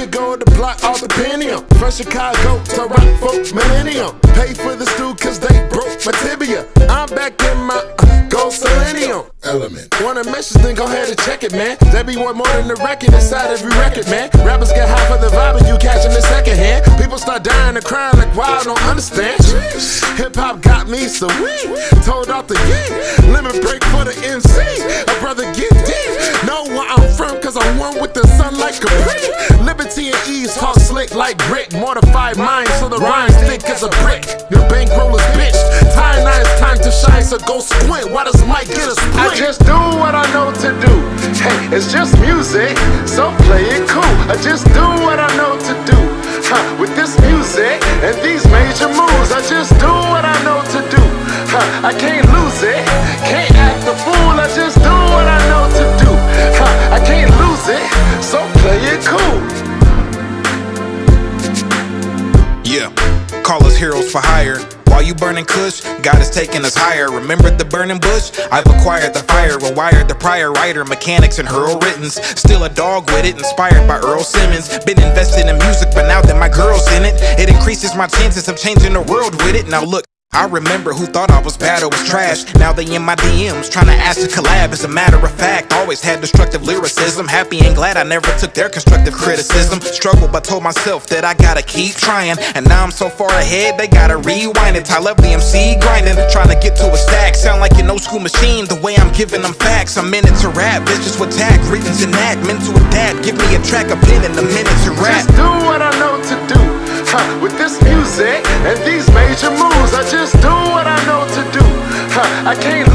Here go the block off the pentium. From Chicago to rock for millennium. Pay for the stew cause they broke my tibia. I'm back in my uh, gold selenium. Element. Want a message, then go ahead and check it, man. That be one more than the record inside every record, man. Rappers get high for the vibe and you catching the second hand. People start dying and crying like, wow, I don't understand. Hip hop got me so weak. Told off the gate. Limit break for the MC. A brother get deep. Know where I'm from, cause I'm one with the sun like Capri. Like brick. Mortified mind, so the rhymes thick as a brick. Your bankroll is bitch. Time now it's time to shine, so go squint. Why does Mike get a split? I just do what I know to do. Hey, it's just music, so play it cool. I just do what I know to do. Huh, with this music and these major moves, I just do what I know to do. Huh, I can't call us heroes for hire. While you burning kush, God is taking us higher. Remember the burning bush? I've acquired the fire, rewired the prior writer, mechanics and Hurl Rittens. Still a dog with it, inspired by Earl Simmons. Been invested in music, but now that my girl's in it, it increases my chances of changing the world with it. Now look. I remember who thought I was bad or was trash. Now they in my DMs trying to ask to collab. As a matter of fact, always had destructive lyricism. Happy and glad I never took their constructive criticism. Struggled but told myself that I gotta keep trying. And now I'm so far ahead, they gotta rewind it. I love the MC grinding, trying to get to a stack. Sound like an old school machine. The way I'm giving them facts, I'm in it to rap. Bitches with tag, written's an act, meant to adapt. Give me a track, a pen, and a minute to rap. Just do what I know to do. Huh, with this music I just